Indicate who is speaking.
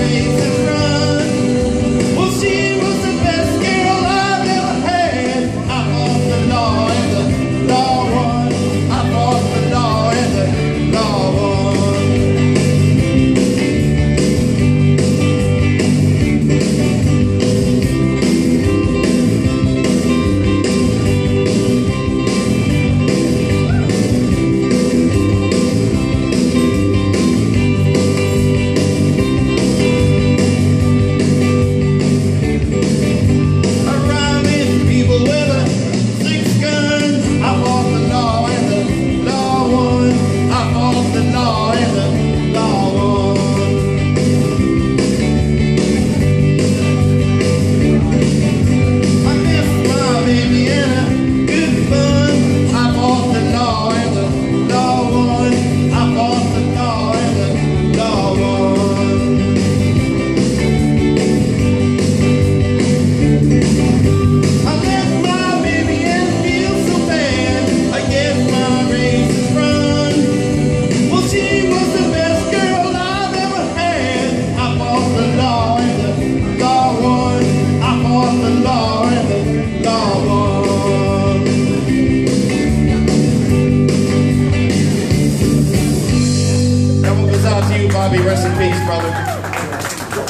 Speaker 1: everything Bobby. Rest in peace, brother.